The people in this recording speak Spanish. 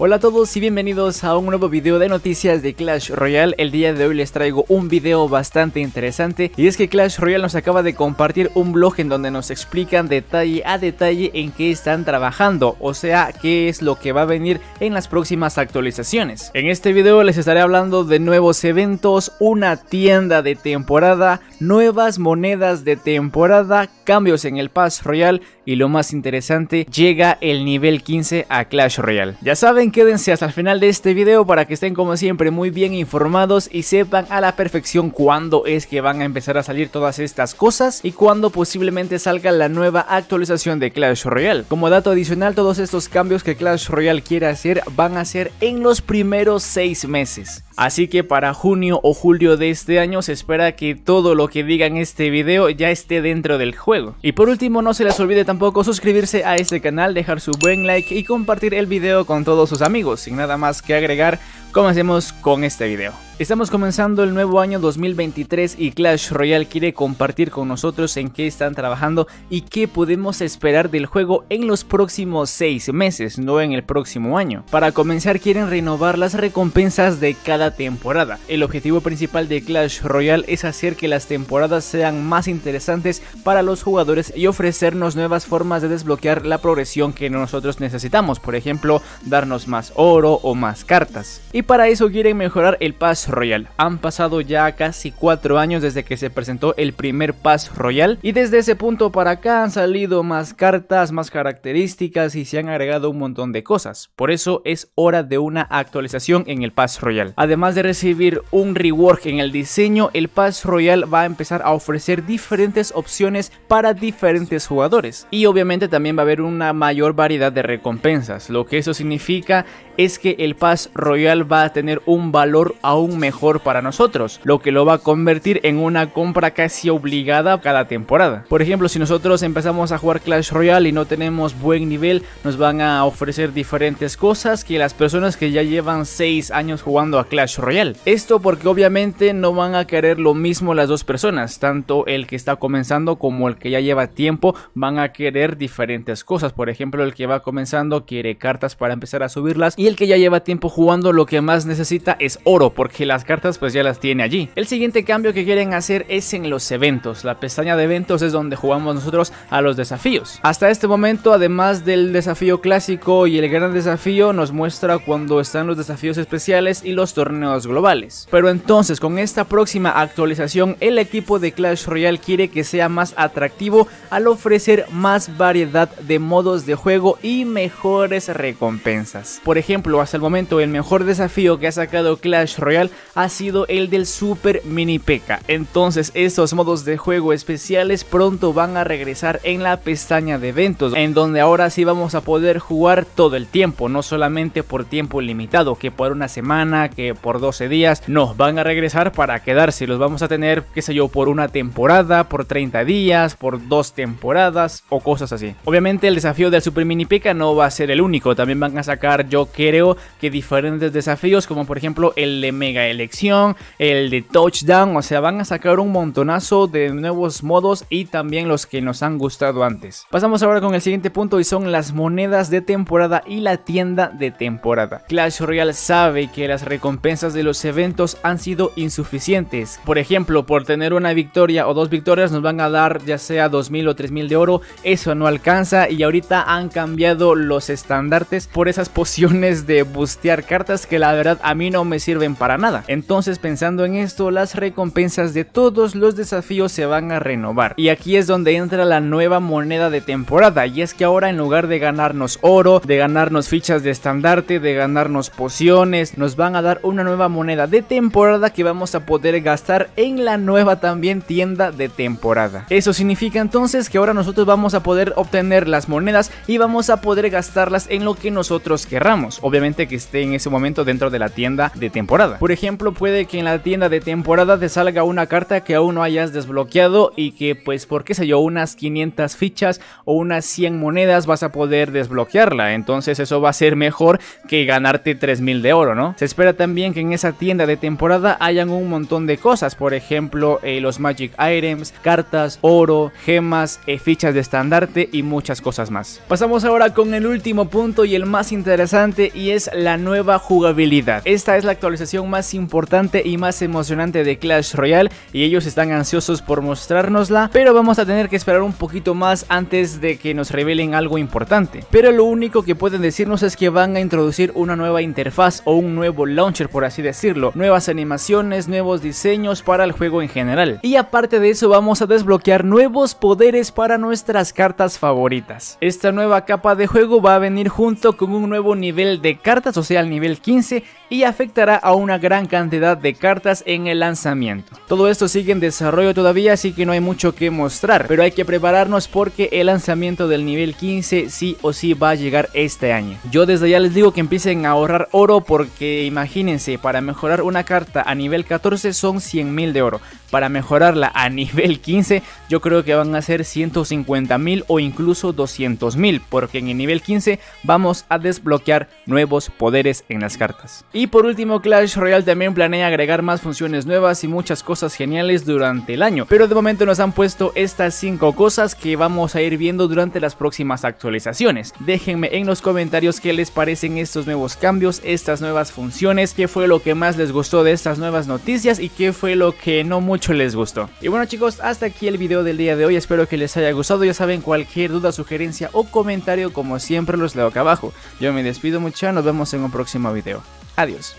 Hola a todos y bienvenidos a un nuevo video de noticias de Clash Royale. El día de hoy les traigo un video bastante interesante y es que Clash Royale nos acaba de compartir un blog en donde nos explican detalle a detalle en qué están trabajando, o sea, qué es lo que va a venir en las próximas actualizaciones. En este video les estaré hablando de nuevos eventos, una tienda de temporada, nuevas monedas de temporada, cambios en el Pass Royale y lo más interesante, llega el nivel 15 a Clash Royale. Ya saben, quédense hasta el final de este video para que estén como siempre muy bien informados y sepan a la perfección cuándo es que van a empezar a salir todas estas cosas y cuándo posiblemente salga la nueva actualización de Clash Royale. Como dato adicional, todos estos cambios que Clash Royale quiere hacer van a ser en los primeros 6 meses. Así que para junio o julio de este año se espera que todo lo que diga en este video ya esté dentro del juego. Y por último no se les olvide tampoco suscribirse a este canal, dejar su buen like y compartir el video con todos sus amigos. Sin nada más que agregar, comencemos con este video. Estamos comenzando el nuevo año 2023 y Clash Royale quiere compartir con nosotros en qué están trabajando y qué podemos esperar del juego en los próximos 6 meses, no en el próximo año. Para comenzar quieren renovar las recompensas de cada temporada. El objetivo principal de Clash Royale es hacer que las temporadas sean más interesantes para los jugadores y ofrecernos nuevas formas de desbloquear la progresión que nosotros necesitamos, por ejemplo, darnos más oro o más cartas. Para eso quieren mejorar el paso Royal. Han pasado ya casi 4 años desde que se presentó el primer Pass Royal y desde ese punto para acá han salido más cartas, más características y se han agregado un montón de cosas. Por eso es hora de una actualización en el Pass Royal. Además de recibir un rework en el diseño, el Pass Royal va a empezar a ofrecer diferentes opciones para diferentes jugadores. Y obviamente también va a haber una mayor variedad de recompensas. Lo que eso significa es que el Pass Royal va a tener un valor aún mejor para nosotros, lo que lo va a convertir en una compra casi obligada cada temporada. Por ejemplo, si nosotros empezamos a jugar Clash Royale y no tenemos buen nivel, nos van a ofrecer diferentes cosas que las personas que ya llevan 6 años jugando a Clash Royale. Esto porque obviamente no van a querer lo mismo las dos personas, tanto el que está comenzando como el que ya lleva tiempo van a querer diferentes cosas. Por ejemplo, el que va comenzando quiere cartas para empezar a subirlas y el que ya lleva tiempo jugando lo que más necesita es oro porque las cartas pues ya las tiene allí. El siguiente cambio que quieren hacer es en los eventos. La pestaña de eventos es donde jugamos nosotros a los desafíos. Hasta este momento, además del desafío clásico y el gran desafío, nos muestra cuando están los desafíos especiales y los torneos globales. Pero entonces, con esta próxima actualización, el equipo de Clash Royale quiere que sea más atractivo al ofrecer más variedad de modos de juego y mejores recompensas. Por ejemplo, hasta el momento el mejor desafío que ha sacado Clash Royale ha sido el del Super Mini P.E.K.K.A. Entonces estos modos de juego especiales pronto van a regresar en la pestaña de eventos, en donde ahora sí vamos a poder jugar todo el tiempo, no solamente por tiempo limitado, que por una semana, que por 12 días, no, van a regresar para quedarse, los vamos a tener, qué sé yo, por una temporada, por 30 días, por dos temporadas o cosas así. Obviamente el desafío del Super Mini P.E.K.K.A. no va a ser el único, también van a sacar yo creo que diferentes desafíos como por ejemplo el de Mega Elección, el de Touchdown, o sea, van a sacar un montonazo de nuevos modos y también los que nos han gustado antes. Pasamos ahora con el siguiente punto y son las monedas de temporada y la tienda de temporada. Clash Royale sabe que las recompensas de los eventos han sido insuficientes. Por ejemplo, por tener una victoria o dos victorias nos van a dar ya sea 2000 o 3000 de oro, eso no alcanza y ahorita han cambiado los estandartes por esas pociones de bustear cartas que la verdad a mí no me sirven para nada. Entonces pensando en esto, las recompensas de todos los desafíos se van a renovar. Y aquí es donde entra la nueva moneda de temporada. Y es que ahora en lugar de ganarnos oro, de ganarnos fichas de estandarte, de ganarnos pociones, nos van a dar una nueva moneda de temporada que vamos a poder gastar en la nueva también tienda de temporada. Eso significa entonces que ahora nosotros vamos a poder obtener las monedas y vamos a poder gastarlas en lo que nosotros querramos. Obviamente que esté en ese momento dentro de la tienda de temporada. Por ejemplo puede que en la tienda de temporada te salga una carta que aún no hayas desbloqueado y que pues por qué sé yo unas 500 fichas o unas 100 monedas vas a poder desbloquearla, entonces eso va a ser mejor que ganarte 3000 de oro, ¿no? Se espera también que en esa tienda de temporada hayan un montón de cosas, por ejemplo eh, los Magic Items, cartas, oro, gemas, eh, fichas de estandarte y muchas cosas más. Pasamos ahora con el último punto y el más interesante y es la nueva jugabilidad. Esta es la actualización más importante y más emocionante de Clash Royale y ellos están ansiosos por mostrárnosla, pero vamos a tener que esperar un poquito más antes de que nos revelen algo importante. Pero lo único que pueden decirnos es que van a introducir una nueva interfaz o un nuevo launcher por así decirlo, nuevas animaciones, nuevos diseños para el juego en general. Y aparte de eso vamos a desbloquear nuevos poderes para nuestras cartas favoritas. Esta nueva capa de juego va a venir junto con un nuevo nivel de cartas, o sea el nivel 15, y afectará a una gran cantidad de cartas en el lanzamiento. Todo esto sigue en desarrollo todavía, así que no hay mucho que mostrar, pero hay que prepararnos porque el lanzamiento del nivel 15 sí o sí va a llegar este año. Yo desde ya les digo que empiecen a ahorrar oro porque imagínense, para mejorar una carta a nivel 14 son 100 mil de oro. Para mejorarla a nivel 15 yo creo que van a ser 150 mil o incluso 200 mil porque en el nivel 15 vamos a desbloquear nuevos poderes en las cartas. Y por último Clash Royale también planea agregar más funciones nuevas y muchas cosas geniales durante el año. Pero de momento nos han puesto estas 5 cosas que vamos a ir viendo durante las próximas actualizaciones. Déjenme en los comentarios qué les parecen estos nuevos cambios, estas nuevas funciones, qué fue lo que más les gustó de estas nuevas noticias y qué fue lo que no mucho les gustó. Y bueno chicos, hasta aquí el video del día de hoy, espero que les haya gustado, ya saben cualquier duda, sugerencia o comentario como siempre los leo acá abajo. Yo me despido mucho, nos vemos en un próximo video. Adiós.